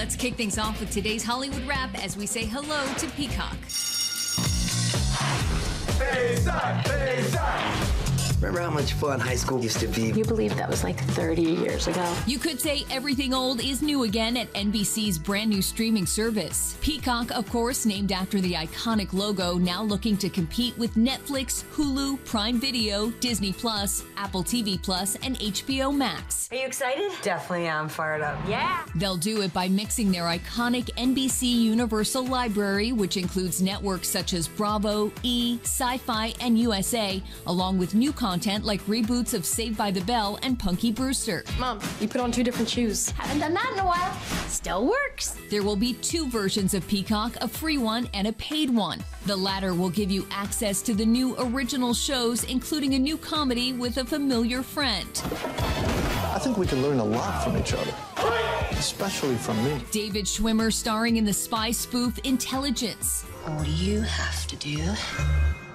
Let's kick things off with today's Hollywood Wrap as we say hello to Peacock. Remember how much fun high school used to be? You believe that was like 30 years ago. You could say everything old is new again at NBC's brand new streaming service. Peacock, of course, named after the iconic logo, now looking to compete with Netflix, Hulu, Prime Video, Disney Plus, Apple TV Plus, and HBO Max. Are you excited? Definitely am fired up. Yeah. They'll do it by mixing their iconic NBC Universal library, which includes networks such as Bravo, E, Syfy, and USA, along with new content like reboots of Saved by the Bell and Punky Brewster. Mom, you put on two different shoes. Haven't done that in a while. Still works. There will be two versions of Peacock, a free one and a paid one. The latter will give you access to the new original shows, including a new comedy with a familiar friend. I think we can learn a lot from each other, especially from me. David Schwimmer starring in the spy spoof Intelligence. All do you have to do is connect.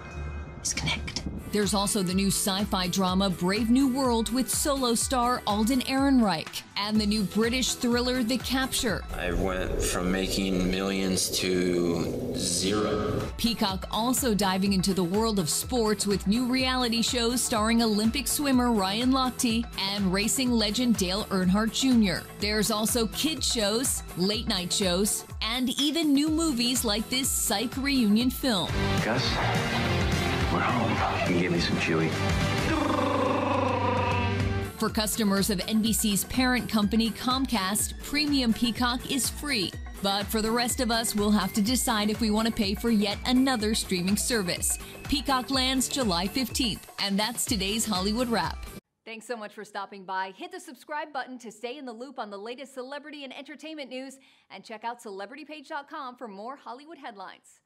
There's also the new sci fi drama Brave New World with solo star Alden Ehrenreich and the new British thriller The Capture. I went from making millions to zero. Peacock also diving into the world of sports with new reality shows starring Olympic swimmer Ryan Lochte and racing legend Dale Earnhardt Jr. There's also kid shows, late night shows, and even new movies like this psych reunion film. Gus, we're home. You can give me some Chewy. For customers of NBC's parent company Comcast, Premium Peacock is free. But for the rest of us, we'll have to decide if we want to pay for yet another streaming service. Peacock lands July 15th, and that's today's Hollywood Wrap. Thanks so much for stopping by. Hit the subscribe button to stay in the loop on the latest celebrity and entertainment news, and check out celebritypage.com for more Hollywood headlines.